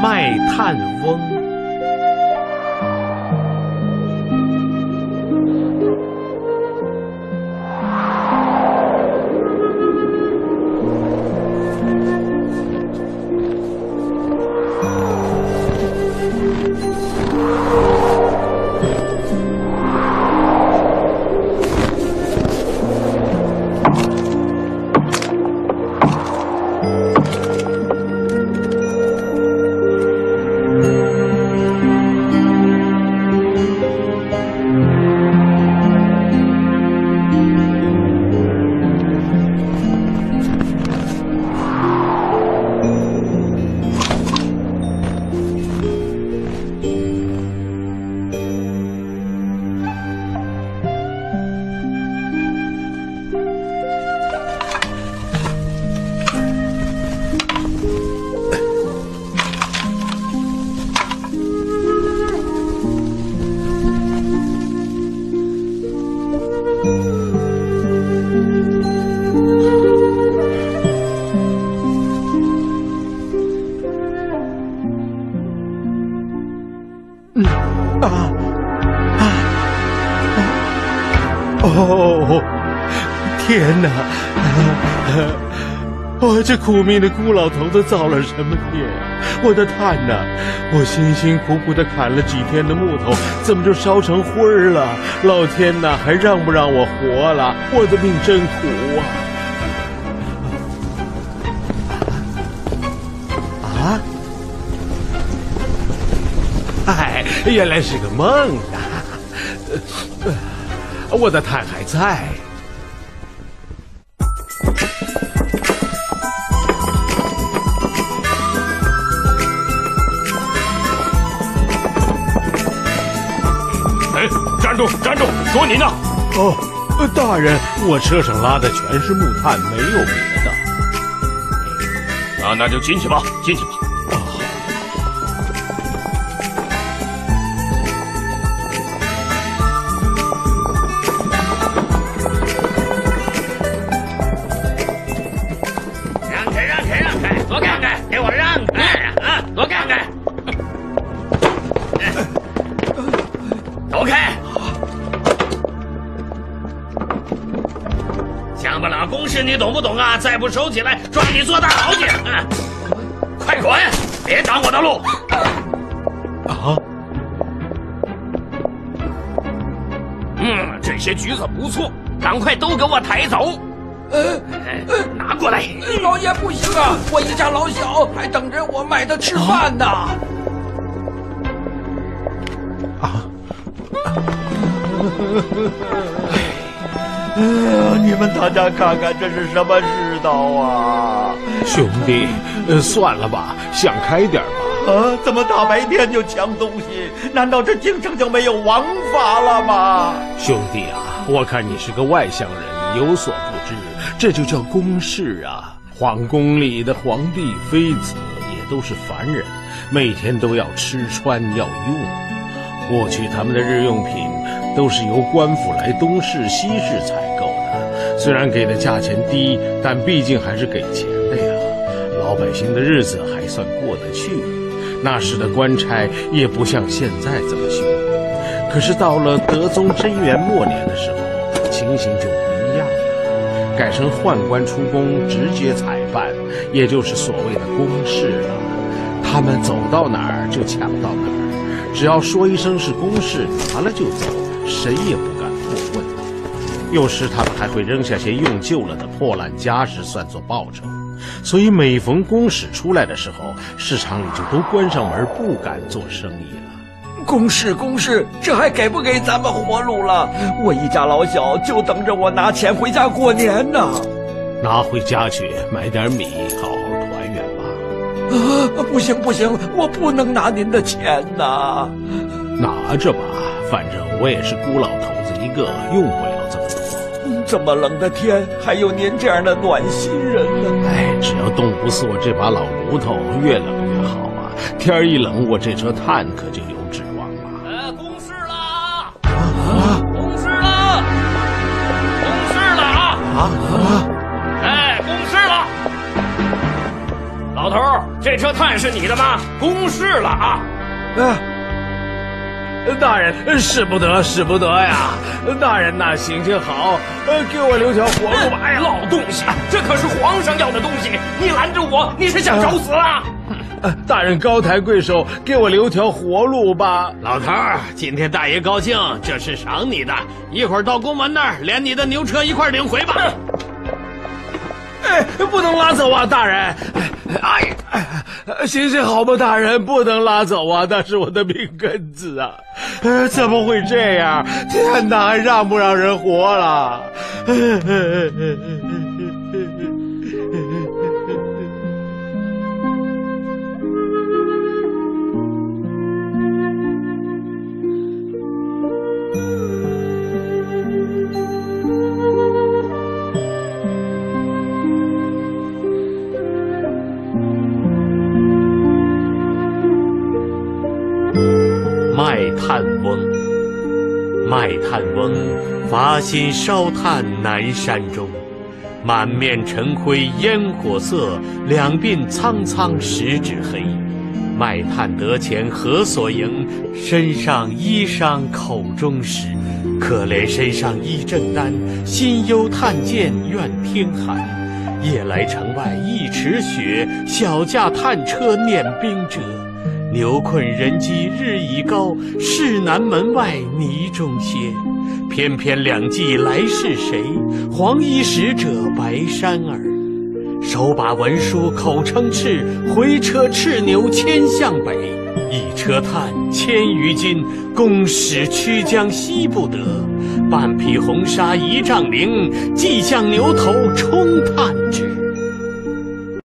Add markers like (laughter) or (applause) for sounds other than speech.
卖炭翁。啊啊哦，天哪！我，这苦命的孤老头子造了什么孽？我的炭呐！我辛辛苦苦的砍了几天的木头，怎么就烧成灰儿了？老天呐，还让不让我活了？我的命真苦啊！啊！哎，原来是个梦啊！我的炭还在。哎，站住，站住！说你呢？哦，大人，我车上拉的全是木炭，没有别的。啊，那就进去吧，进去吧。公事你懂不懂啊？再不收起来，抓你做大牢去！啊！快滚！别挡我的路！啊！嗯，这些橘子不错，赶快都给我抬走！呃，拿过来！老爷不行啊，我一家老小还等着我买的吃饭呢。啊！哎 (laughs) 呀，你们大家看看，这是什么世道啊！兄弟，呃，算了吧，想开点吧。啊，怎么大白天就抢东西？难道这京城就没有王法了吗？兄弟啊，我看你是个外乡人，有所不知，这就叫公事啊。皇宫里的皇帝妃子也都是凡人，每天都要吃穿要用。过去他们的日用品都是由官府来东市、西市采购的，虽然给的价钱低，但毕竟还是给钱的呀。老百姓的日子还算过得去。那时的官差也不像现在这么凶。可是到了德宗贞元末年的时候，情形就不一样了，改成宦官出宫直接采办，也就是所谓的公事了。他们走到哪儿就抢到哪儿，只要说一声是公事，拿了就走，谁也不敢过问。有时他们还会扔下些用旧了的破烂家什算作报酬。所以每逢公使出来的时候，市场里就都关上门，不敢做生意了。公事公事，这还给不给咱们活路了？我一家老小就等着我拿钱回家过年呢。拿回家去买点米，好好团圆吧。啊，不行不行，我不能拿您的钱呐。拿着吧，反正我也是孤老头子一个，用不了这么多。这么冷的天，还有您这样的暖心人呢。哎，只要冻不死我这把老骨头，越冷越好啊！天儿一冷，我这车炭可就有指望了。呃，公事了啊！公事了，公事了啊！啊啊！哎，公事了！老头儿，这这车炭是你的吗？公事了啊！啊，大人，使不得，使不得呀！大人呐，行行好，呃，给我留条活路吧！哎呀，老东西，这可是皇上要的东西，你拦着我，你是想找死啊？呃大人高抬贵手，给我留条活路吧！老头儿，今天大爷高兴，这是赏你的。一会儿到宫门那儿，连你的牛车一块儿领回吧。哎，不能拉走啊，大人！哎，哎，行行好吧，大人，不能拉走啊，那是我的命根子啊！呃，怎么会这样？天哪，还让不让人活了？(laughs) 卖炭翁，伐薪烧炭南山中。满面尘灰烟火色，两鬓苍苍十指黑。卖炭得钱何所营？身上衣裳口中食。可怜身上衣正单，心忧炭贱愿天寒。夜来城外一尺雪，小驾炭车碾冰辙。牛困人饥日已高，市南门外泥中歇。翩翩两骑来是谁？黄衣使者白衫儿。手把文书口称敕，回车赤牛牵向北。一车炭千余斤，公使驱将惜不得。半匹红纱一丈绫，即向牛头冲炭之。